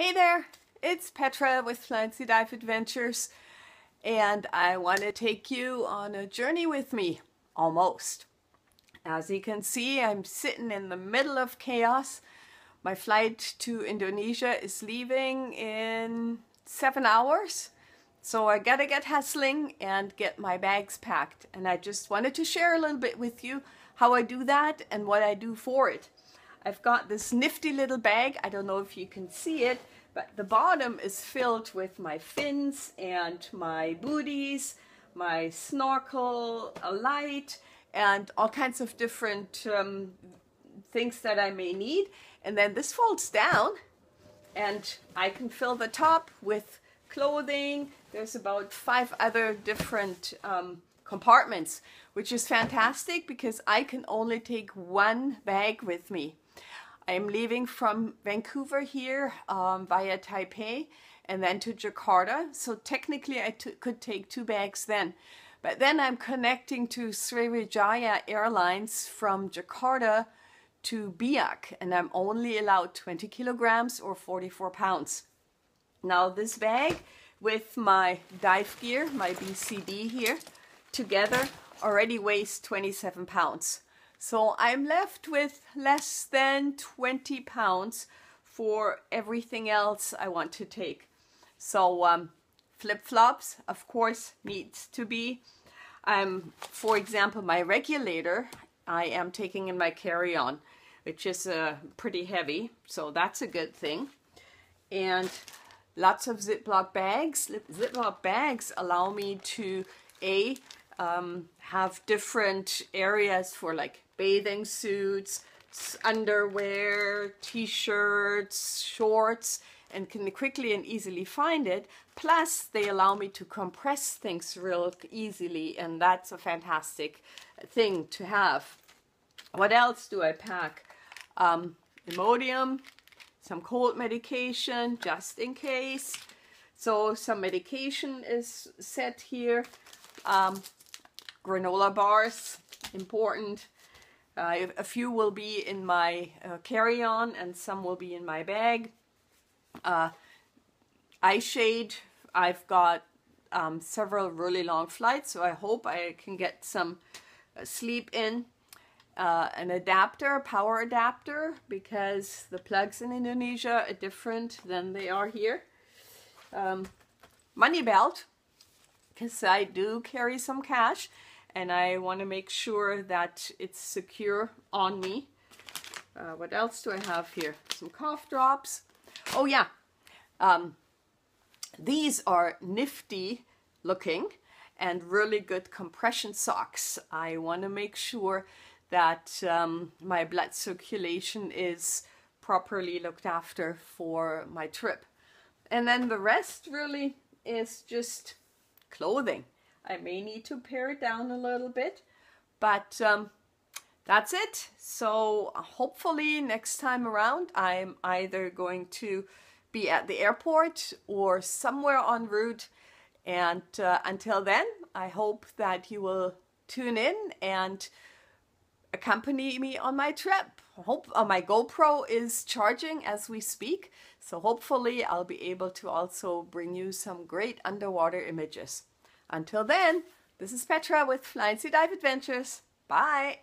Hey there, it's Petra with Sea Dive Adventures, and I want to take you on a journey with me, almost. As you can see, I'm sitting in the middle of chaos. My flight to Indonesia is leaving in seven hours, so I gotta get hustling and get my bags packed. And I just wanted to share a little bit with you how I do that and what I do for it. I've got this nifty little bag. I don't know if you can see it, but the bottom is filled with my fins and my booties, my snorkel, a light, and all kinds of different um, things that I may need. And then this folds down and I can fill the top with clothing. There's about five other different um, compartments, which is fantastic because I can only take one bag with me. I'm leaving from Vancouver here um, via Taipei and then to Jakarta. So technically I could take two bags then. But then I'm connecting to Sriwijaya Airlines from Jakarta to Biak and I'm only allowed 20 kilograms or 44 pounds. Now this bag with my dive gear, my BCD here, together already weighs 27 pounds. So I'm left with less than 20 pounds for everything else I want to take. So um, flip-flops, of course, needs to be. Um, for example, my regulator, I am taking in my carry-on, which is uh, pretty heavy, so that's a good thing. And lots of Ziploc bags. Ziploc bags allow me to, A, um, have different areas for like bathing suits, underwear, t-shirts, shorts, and can quickly and easily find it. Plus, they allow me to compress things real easily, and that's a fantastic thing to have. What else do I pack? Um, Imodium, some cold medication, just in case. So some medication is set here. Um, granola bars, important. Uh, a few will be in my uh, carry-on and some will be in my bag. Uh, eye shade, I've got um, several really long flights, so I hope I can get some uh, sleep in. Uh, an adapter, power adapter, because the plugs in Indonesia are different than they are here. Um, money belt, because I do carry some cash and I want to make sure that it's secure on me. Uh, what else do I have here? Some cough drops. Oh yeah, um, these are nifty looking and really good compression socks. I want to make sure that um, my blood circulation is properly looked after for my trip. And then the rest really is just clothing. I may need to pare it down a little bit, but um, that's it. So hopefully next time around, I'm either going to be at the airport or somewhere en route. And uh, until then, I hope that you will tune in and accompany me on my trip. Hope uh, my GoPro is charging as we speak, so hopefully I'll be able to also bring you some great underwater images. Until then, this is Petra with Fly Sea Dive Adventures. Bye!